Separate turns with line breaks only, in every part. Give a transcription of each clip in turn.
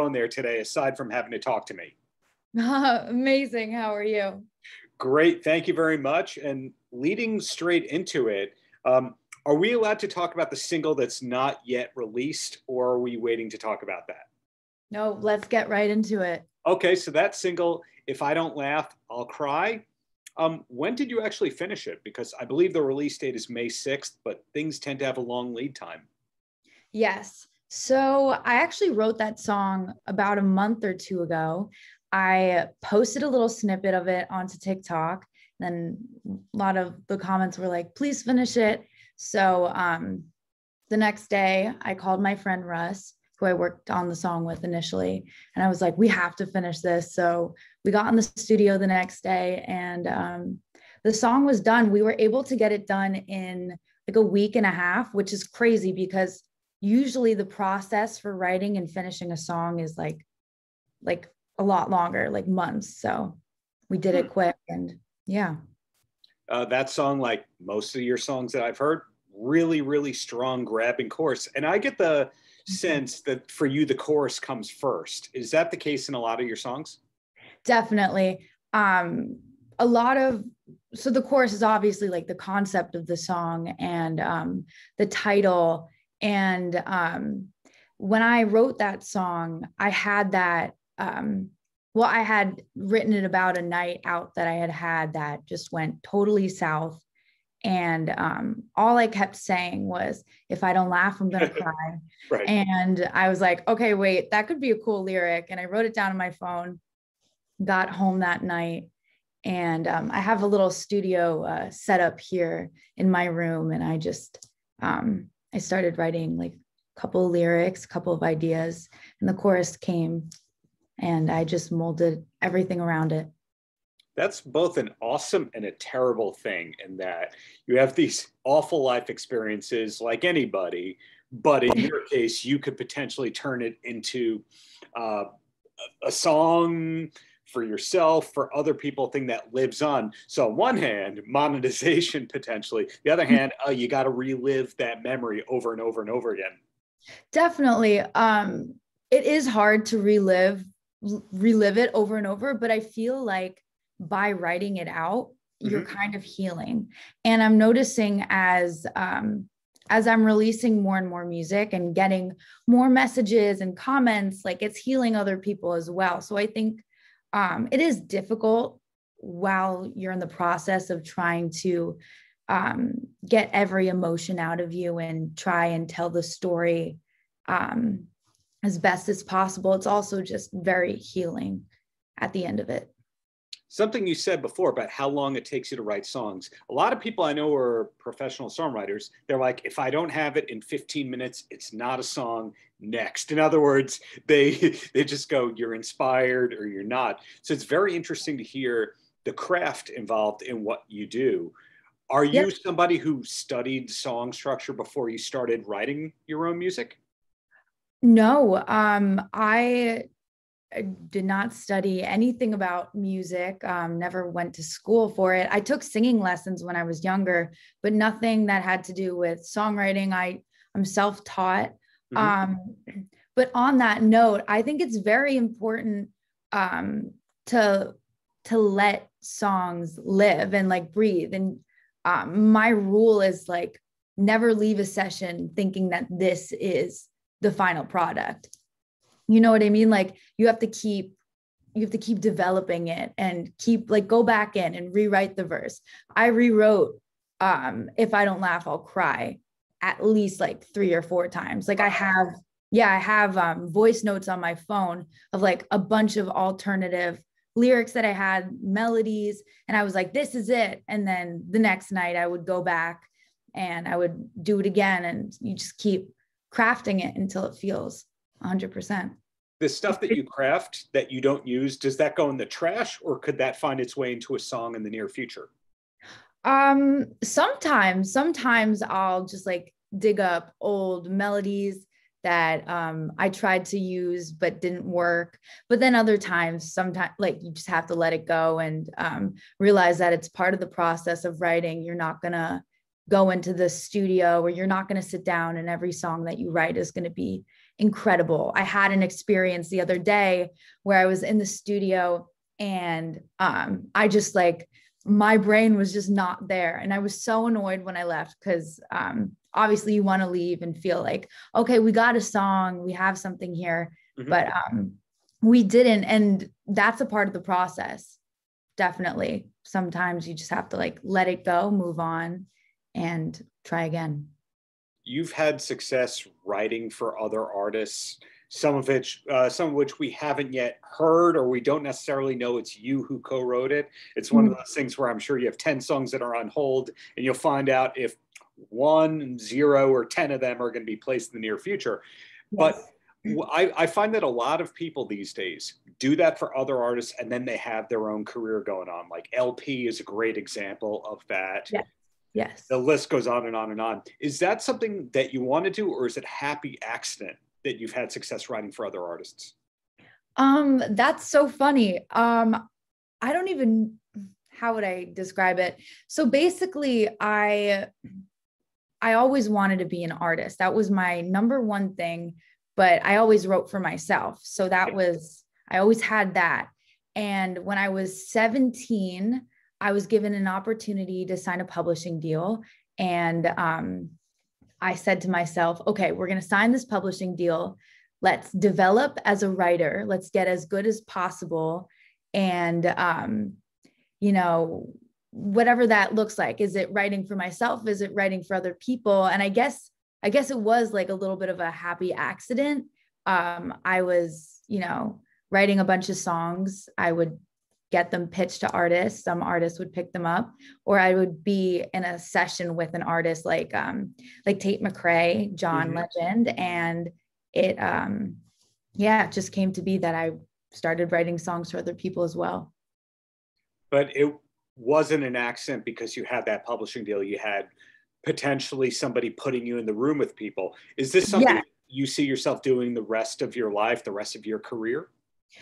Outrocast. And how's it going there today, aside from having to talk to me?
Amazing. How are you?
Great. Thank you very much. And leading straight into it, um, are we allowed to talk about the single that's not yet released, or are we waiting to talk about that?
No, let's get right into it.
Okay, so that single, If I Don't Laugh, I'll Cry. Um, when did you actually finish it? Because I believe the release date is May 6th, but things tend to have a long lead time.
Yes. So I actually wrote that song about a month or two ago. I posted a little snippet of it onto TikTok. Then a lot of the comments were like, please finish it. So um, the next day, I called my friend Russ, who I worked on the song with initially, and I was like, we have to finish this. So we got in the studio the next day, and um, the song was done. We were able to get it done in like a week and a half, which is crazy because usually the process for writing and finishing a song is like like a lot longer, like months. So we did it hmm. quick and yeah.
Uh, that song, like most of your songs that I've heard, really, really strong grabbing chorus. And I get the mm-hmm. sense that for you, the chorus comes first. Is that the case in a lot of your songs?
Definitely. Um, a lot of so the chorus is obviously like the concept of the song and um, the title. And um, when I wrote that song, I had that um, well, I had written it about a night out that I had had that just went totally south. And um, all I kept saying was, if I don't laugh, I'm going to cry. right. And I was like, okay, wait, that could be a cool lyric. And I wrote it down on my phone, got home that night. And um, I have a little studio uh, set up here in my room. And I just, um, I started writing like a couple lyrics, a couple of ideas. And the chorus came and I just molded everything around it.
That's both an awesome and a terrible thing in that you have these awful life experiences like anybody, but in your case, you could potentially turn it into uh, a song for yourself, for other people, thing that lives on. So on one hand, monetization potentially. The other hand, uh, you got to relive that memory over and over and over again.
Definitely. Um, it is hard to relive relive it over and over but i feel like by writing it out mm-hmm. you're kind of healing and i'm noticing as um as i'm releasing more and more music and getting more messages and comments like it's healing other people as well so i think um it is difficult while you're in the process of trying to um, get every emotion out of you and try and tell the story um, as best as possible. It's also just very healing at the end of it.
Something you said before about how long it takes you to write songs. A lot of people I know are professional songwriters. They're like, if I don't have it in 15 minutes, it's not a song. Next. In other words, they they just go, you're inspired or you're not. So it's very interesting to hear the craft involved in what you do. Are you yep. somebody who studied song structure before you started writing your own music?
No, um, I did not study anything about music, um, never went to school for it. I took singing lessons when I was younger, but nothing that had to do with songwriting. I, I'm self taught. Mm-hmm. Um, but on that note, I think it's very important um, to to let songs live and like breathe. And um, my rule is like never leave a session thinking that this is the final product you know what i mean? Like you have to keep you have to keep developing it and keep like go back in and rewrite the verse. I rewrote um if i don't laugh i'll cry at least like three or four times. Like i have yeah i have um voice notes on my phone of like a bunch of alternative lyrics that i had melodies and i was like this is it. And then the next night i would go back and i would do it again and you just keep crafting it until it feels 100%.
The stuff that you craft that you don't use, does that go in the trash or could that find its way into a song in the near future?
Um, sometimes, sometimes I'll just like dig up old melodies that um, I tried to use but didn't work. But then other times, sometimes like you just have to let it go and um, realize that it's part of the process of writing. You're not gonna go into the studio where you're not going to sit down and every song that you write is going to be incredible. I had an experience the other day where I was in the studio and um, I just like my brain was just not there. And I was so annoyed when I left because um, obviously you want to leave and feel like, okay, we got a song, we have something here, mm-hmm. but um, we didn't. And that's a part of the process. Definitely. Sometimes you just have to like let it go, move on, and try again.
You've had success writing for other artists some of which uh, some of which we haven't yet heard or we don't necessarily know it's you who co-wrote it. It's one of those things where i'm sure you have 10 songs that are on hold and you'll find out if one zero or 10 of them are going to be placed in the near future. Yes. but I, I, find that a lot of people these days do that for other artists and then they have their own career going on. Like LP is a great example of that.
Yes. Yes
the list goes on and on and on is that something that you want to do or is it happy accident that you've had success writing for other artists?
Um, that's so funny. Um, I don't even how would I describe it? So basically, I I always wanted to be an artist. That was my number one thing, but I always wrote for myself. So that was I always had that. And when I was 17, I was given an opportunity to sign a publishing deal. And um, I said to myself, okay, we're going to sign this publishing deal. Let's develop as a writer. Let's get as good as possible. And, um, you know, whatever that looks like. Is it writing for myself? Is it writing for other people? And I guess, I guess it was like a little bit of a happy accident. Um, I was, you know, writing a bunch of songs. I would get them pitched to artists. Some artists would pick them up, or I would be in a session with an artist like um, like Tate McRae, John mm-hmm. Legend, and it um, yeah, it just came to be that I started writing songs for other people as well.
But it wasn't an accident because you had that publishing deal. You had potentially somebody putting you in the room with people. Is this something yeah. you see yourself doing the rest of your life, the rest of your career?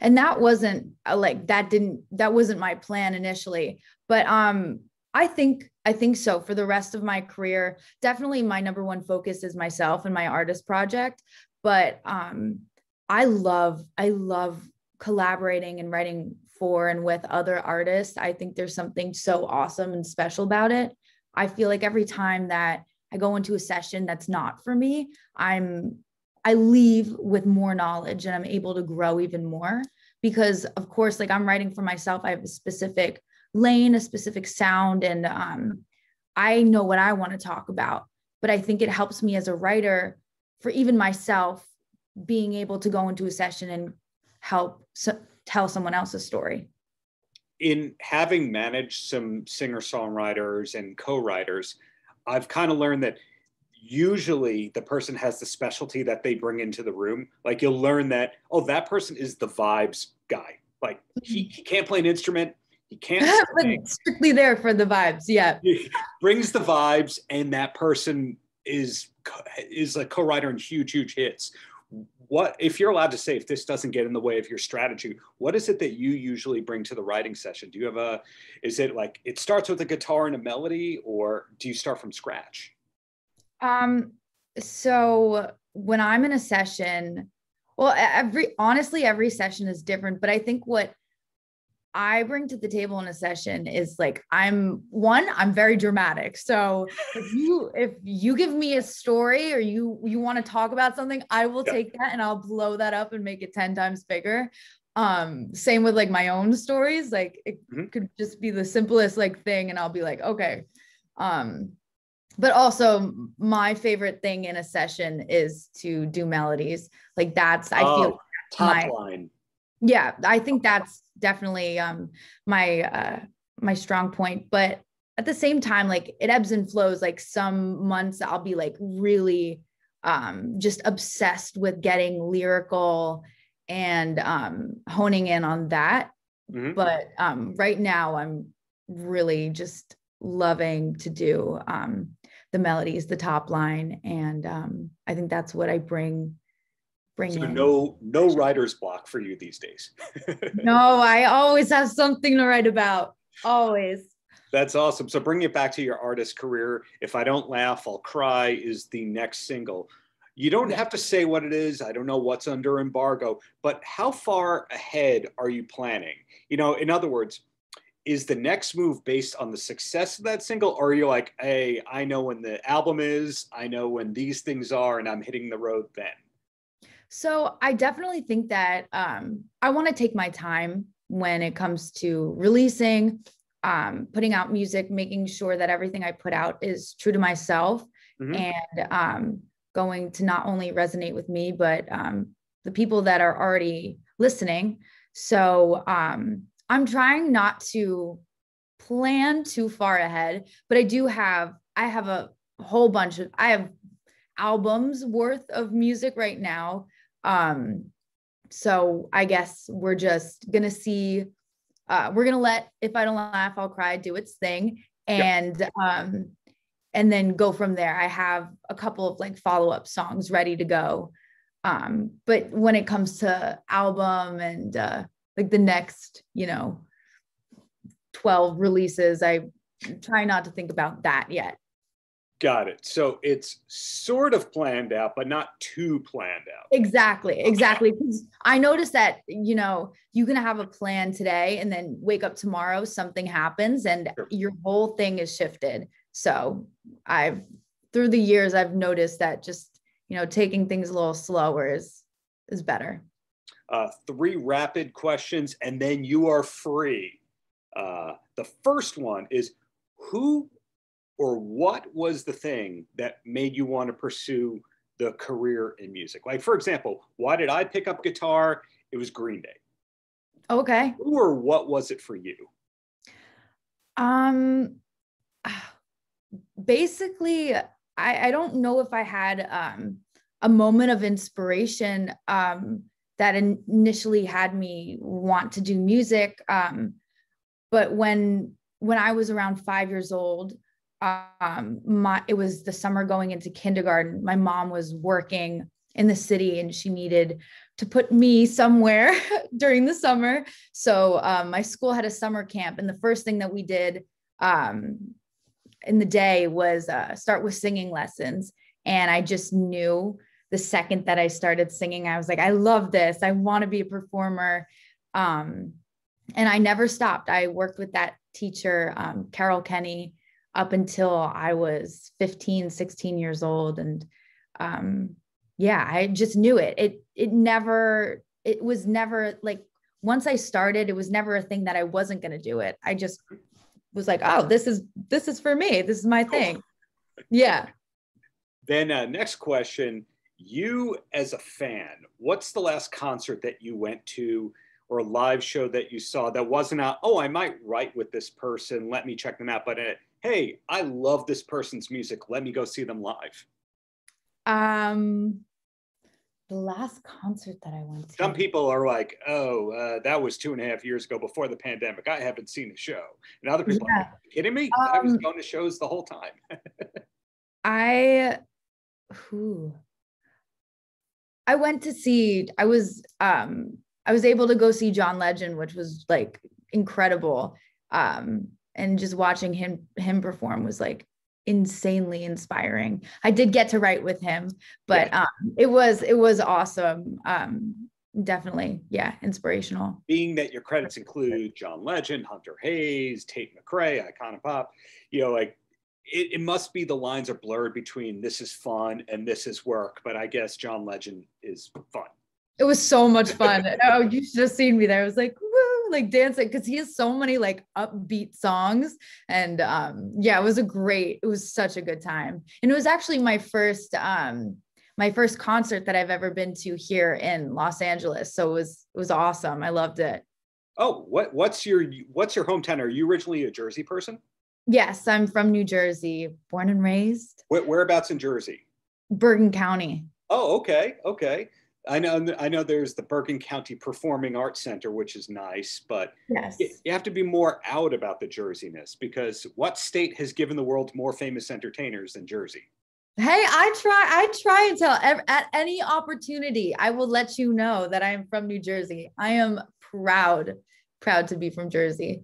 And that wasn't uh, like that didn't that wasn't my plan initially. But um i think i think so for the rest of my career. Definitely my number one focus is myself and my artist project. But um i love i love collaborating and writing for and with other artists. I think there's something so awesome and special about it. I feel like every time that i go into a session that's not for me i'm I leave with more knowledge and I'm able to grow even more because of course like I'm writing for myself. I have a specific lane a specific sound and um, I know what I want to talk about. But I think it helps me as a writer for even myself being able to go into a session and help so, tell someone else's story.
In having managed some singer songwriters and co-writers I've kind of learned that usually the person has the specialty that they bring into the room. Like you'll learn that, oh, that person is the vibes guy. Like he, mm-hmm. he can't play an instrument. He can't
strictly there for the vibes. Yeah.
He brings the vibes and that person is is a co-writer in huge, huge hits. What if you're allowed to say if this doesn't get in the way of your strategy, what is it that you usually bring to the writing session? Do you have a is it like it starts with a guitar and a melody, or do you start from scratch?
Um, so when I'm in a session, well, every honestly, every session is different, but I think what I bring to the table in a session is like I'm one, I'm very dramatic. So if you if you give me a story or you you want to talk about something, I will yeah. take that and I'll blow that up and make it 10 times bigger. Um same with like my own stories, like it mm-hmm. could just be the simplest like thing and I'll be like, okay. Um but also my favorite thing in a session is to do melodies. Like that's i oh, feel
top my, line.
Yeah i think that's definitely um my uh my strong point. But at the same time like it ebbs and flows. Like some months i'll be like really um just obsessed with getting lyrical and um honing in on that. Mm-hmm. but um right now i'm really just loving to do um the melodies, the top line, and um, I think that's what I bring. Bring
so in. no no writer's block for you these days.
no, I always have something to write about. Always.
That's awesome. So bring it back to your artist career. If I don't laugh, I'll cry is the next single. You don't have to say what it is. I don't know what's under embargo, but how far ahead are you planning? You know, in other words, is the next move based on the success of that single or are you like hey i know when the album is i know when these things are and i'm hitting the road then
so i definitely think that um, i want to take my time when it comes to releasing um, putting out music making sure that everything i put out is true to myself mm-hmm. and um, going to not only resonate with me but um, the people that are already listening so um, I'm trying not to plan too far ahead, but I do have I have a whole bunch of I have albums worth of music right now. Um so I guess we're just going to see uh we're going to let if I don't laugh I'll cry do its thing and yep. um and then go from there. I have a couple of like follow-up songs ready to go. Um but when it comes to album and uh like the next, you know, 12 releases. I try not to think about that yet.
Got it. So it's sort of planned out, but not too planned out.
Exactly. Exactly. Because I noticed that, you know, you can have a plan today and then wake up tomorrow, something happens and sure. your whole thing is shifted. So I've, through the years, I've noticed that just, you know, taking things a little slower is, is better
uh, three rapid questions, and then you are free. Uh, the first one is who or what was the thing that made you want to pursue the career in music? Like, for example, why did I pick up guitar? It was Green Day.
Okay.
Who or what was it for you?
Um, basically, I, I don't know if I had um, a moment of inspiration. Um, that initially had me want to do music. Um, but when when I was around five years old, um, my it was the summer going into kindergarten. My mom was working in the city and she needed to put me somewhere during the summer. So um, my school had a summer camp, and the first thing that we did um, in the day was uh, start with singing lessons. And I just knew the second that I started singing, I was like, I love this. I want to be a performer. Um, and I never stopped. I worked with that teacher, um, Carol Kenny, up until I was 15, 16 years old. And um, yeah, I just knew it. It it never, it was never like once I started, it was never a thing that I wasn't gonna do it. I just was like, oh, this is this is for me. This is my thing. Yeah.
Then uh, next question you as a fan, what's the last concert that you went to or a live show that you saw that wasn't a, oh, I might write with this person, let me check them out, but a, hey, I love this person's music, let me go see them live?
Um, the last concert that I went to.
Some people are like, oh, uh, that was two and a half years ago before the pandemic. I haven't seen a show. And other people yeah. are like, kidding me? Um, I was um, going to shows the whole time.
I, who? I went to see, I was um I was able to go see John Legend, which was like incredible. Um, and just watching him him perform was like insanely inspiring. I did get to write with him, but yeah. um it was it was awesome. Um definitely, yeah, inspirational.
Being that your credits include John Legend, Hunter Hayes, Tate McRae, Icona Pop, you know, like it, it, must be the lines are blurred between this is fun and this is work, but I guess John Legend is fun.
It was so much fun. oh, you should have seen me there. I was like, woo, like dancing because he has so many like upbeat songs. And um, yeah, it was a great, it was such a good time. And it was actually my first um my first concert that I've ever been to here in Los Angeles. So it was it was awesome. I loved it.
Oh, what what's your what's your hometown? Are you originally a Jersey person?
Yes, I'm from New Jersey, born and raised.
Where, whereabouts in Jersey?
Bergen County.
Oh, okay, okay. I know, I know. There's the Bergen County Performing Arts Center, which is nice, but
yes,
you have to be more out about the Jerseyness because what state has given the world more famous entertainers than Jersey?
Hey, I try. I try and tell at any opportunity. I will let you know that I am from New Jersey. I am proud, proud to be from Jersey.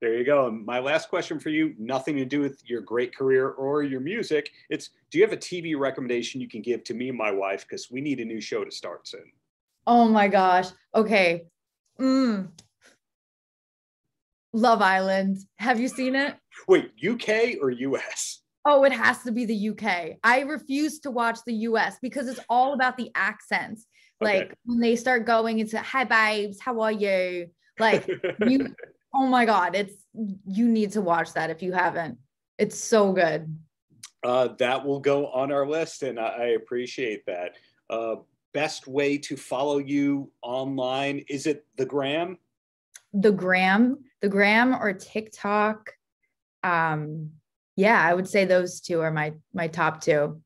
There you go. And my last question for you, nothing to do with your great career or your music. It's do you have a TV recommendation you can give to me and my wife? Because we need a new show to start soon.
Oh my gosh. Okay. Mm. Love Island. Have you seen it?
Wait, UK or US?
Oh, it has to be the UK. I refuse to watch the US because it's all about the accents. Like okay. when they start going into hi babes, how are you? Like you oh my god, it's you need to watch that if you haven't. It's so good.
Uh, that will go on our list, and I, I appreciate that. Uh, best way to follow you online is it the gram?
The gram, the gram, or TikTok. Um, yeah, I would say those two are my my top two.